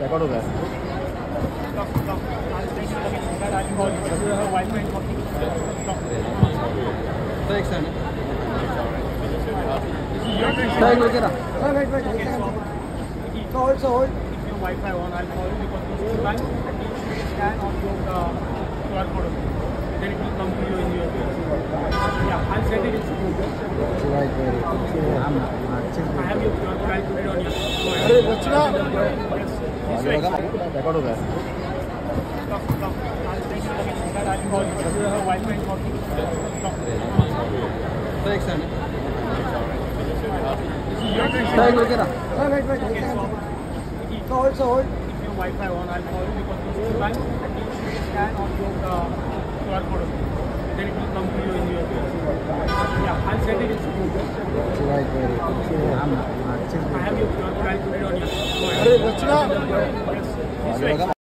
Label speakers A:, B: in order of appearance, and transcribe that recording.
A: record हो रहा है
B: तो एक second
A: Sir, look at that.
C: Wait, wait, wait. wait. So hold, so hold.
D: Wi-Fi on, I'll call you because this is bank and you should scan on your uh, QR code. Then it will come to you in your Yeah, I'll send it.
A: Right, right. I'm
D: I have your QR code. I'll put it on your.
C: अरे बचना
A: Record हो है.
D: Stop.
B: तो एक second
C: wait, wait. wait. So hold, so hold.
D: If your Wi-Fi on, I'll call you because this is bank and you scan on your uh, QR code. Then it will come to you in your. Yeah, I'll send it.
A: Right, right.
D: あ
C: れこ
D: っちが